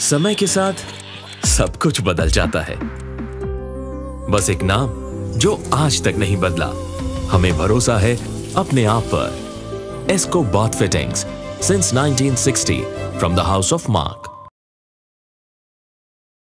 समय के साथ सब कुछ बदल जाता है। बस एक नाम जो आज तक नहीं बदला। हमें भरोसा है अपने आप पर। Essco bath fittings since 1960 from the house of mark